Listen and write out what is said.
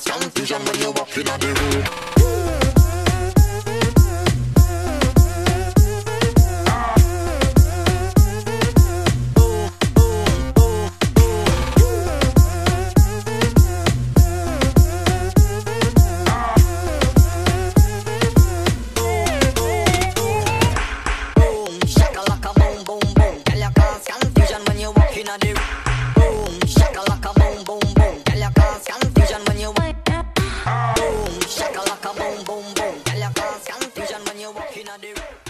cause confusion when you walk in the room. inna the